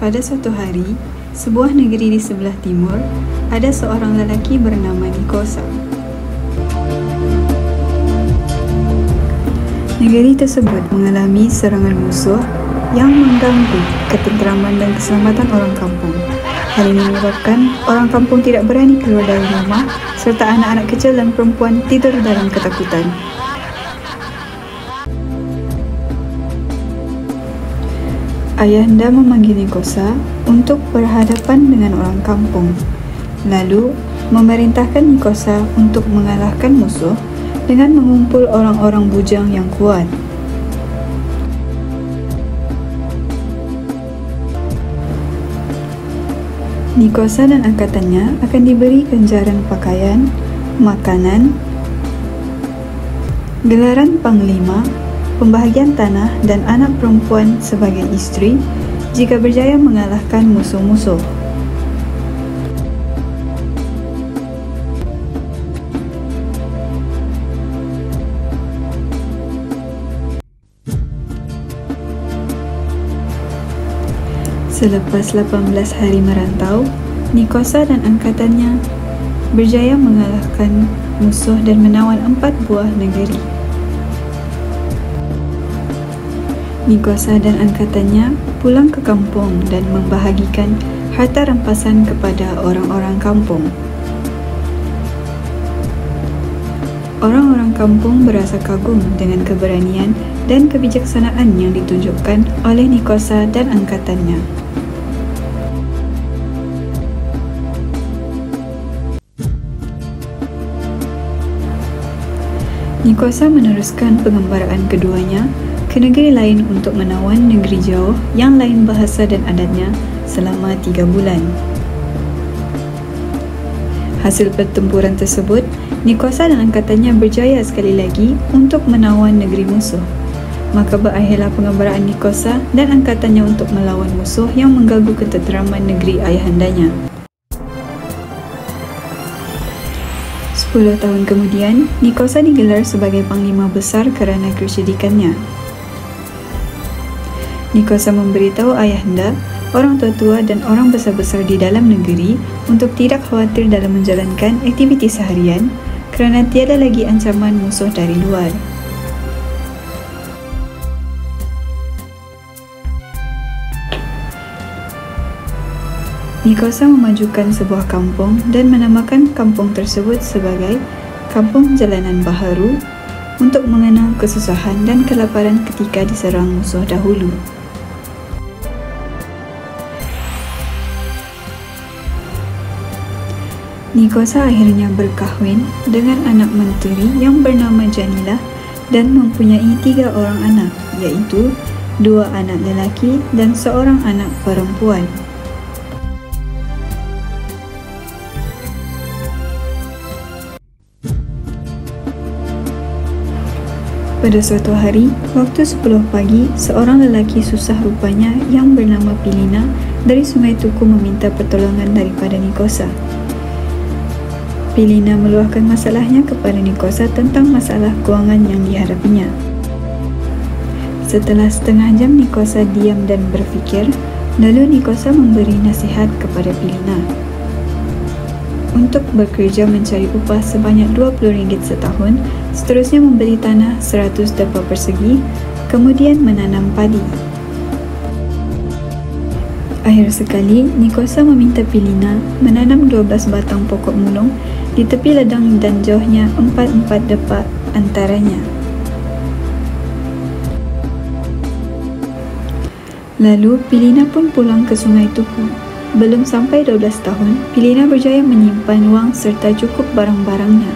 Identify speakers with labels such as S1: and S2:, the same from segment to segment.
S1: Pada suatu hari, sebuah negeri di sebelah timur, ada seorang lelaki bernama Nikosa. Negeri tersebut mengalami serangan musuh yang mengganggu ketenteraman dan keselamatan orang kampung. Hal ini menyebabkan orang kampung tidak berani keluar dari rumah serta anak-anak kecil dan perempuan tidur dalam ketakutan. Ayahanda memanggil Nikosa untuk berhadapan dengan orang kampung. Lalu, memerintahkan Nikosa untuk mengalahkan musuh dengan mengumpul orang-orang bujang yang kuat. Nikosa dan angkatannya akan diberi ganjaran pakaian, makanan, gelaran panglima pembahagian tanah dan anak perempuan sebagai isteri jika berjaya mengalahkan musuh-musuh. Selepas 18 hari merantau, Nikosa dan angkatannya berjaya mengalahkan musuh dan menawan empat buah negeri. Nikosa dan angkatannya pulang ke kampung dan membahagikan harta rampasan kepada orang-orang kampung. Orang-orang kampung berasa kagum dengan keberanian dan kebijaksanaan yang ditunjukkan oleh Nikosa dan angkatannya. Nikosa meneruskan pengembaraan keduanya ke negeri lain untuk menawan negeri jauh yang lain bahasa dan adatnya selama tiga bulan. Hasil pertempuran tersebut, Nikosa dan angkatannya berjaya sekali lagi untuk menawan negeri musuh. Maka berakhirlah pengembaraan Nikosa dan angkatannya untuk melawan musuh yang mengganggu ketenteraman negeri ayahandanya. Sepuluh tahun kemudian, Nikosa digelar sebagai panglima besar kerana kesyedikannya. Nikosa memberitahu ayahanda, orang tua-tua dan orang besar-besar di dalam negeri untuk tidak khawatir dalam menjalankan aktiviti seharian kerana tiada lagi ancaman musuh dari luar. Nikosa memajukan sebuah kampung dan menamakan kampung tersebut sebagai Kampung Jalanan Baharu untuk mengenang kesusahan dan kelaparan ketika diserang musuh dahulu. Nikosa akhirnya berkahwin dengan anak menteri yang bernama Janila dan mempunyai tiga orang anak iaitu dua anak lelaki dan seorang anak perempuan. Pada suatu hari, waktu 10 pagi, seorang lelaki susah rupanya yang bernama Pilina dari Sungai Tuku meminta pertolongan daripada Nikosa. Pilina meluahkan masalahnya kepada Nikosa tentang masalah kewangan yang dihadapinya. Setelah setengah jam Nikosa diam dan berfikir, lalu Nikosa memberi nasihat kepada Pilina untuk bekerja mencari upah sebanyak RM20 setahun, seterusnya membeli tanah 100 depa persegi, kemudian menanam padi. Akhir sekali, Nikosa meminta Pilina menanam 12 batang pokok mulung di tepi ledang dan jauhnya 4-4 depak antaranya. Lalu, Pilina pun pulang ke sungai Tuku. Belum sampai 12 tahun, Pilina berjaya menyimpan wang serta cukup barang-barangnya.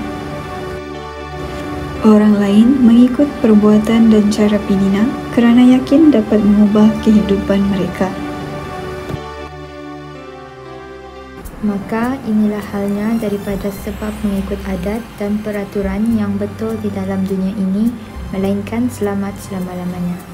S1: Orang lain mengikut perbuatan dan cara Pilina kerana yakin dapat mengubah kehidupan mereka.
S2: Maka inilah halnya daripada sebab mengikut adat dan peraturan yang betul di dalam dunia ini melainkan selamat selama-lamanya.